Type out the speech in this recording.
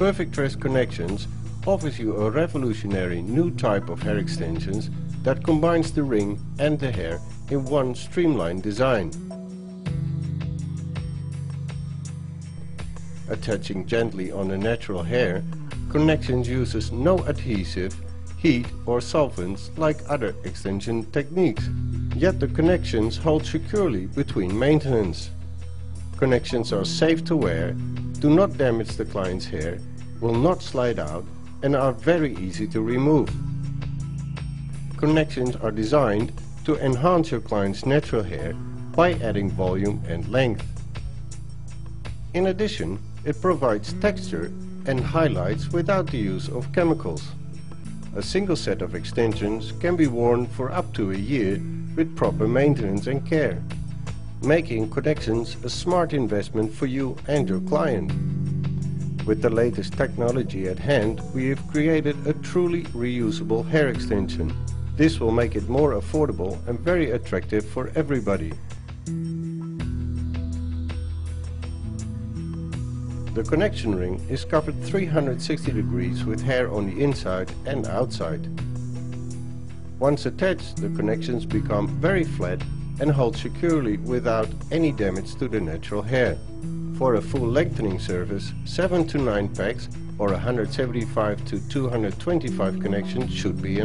Perfectress Connections offers you a revolutionary new type of hair extensions that combines the ring and the hair in one streamlined design. Attaching gently on the natural hair, Connections uses no adhesive, heat or solvents like other extension techniques. Yet the connections hold securely between maintenance. Connections are safe to wear, do not damage the client's hair, will not slide out and are very easy to remove. Connections are designed to enhance your client's natural hair by adding volume and length. In addition, it provides texture and highlights without the use of chemicals. A single set of extensions can be worn for up to a year with proper maintenance and care, making Connections a smart investment for you and your client. With the latest technology at hand, we have created a truly reusable hair extension. This will make it more affordable and very attractive for everybody. The connection ring is covered 360 degrees with hair on the inside and outside. Once attached, the connections become very flat and hold securely without any damage to the natural hair. For a full lengthening service, 7 to 9 packs or 175 to 225 connections should be.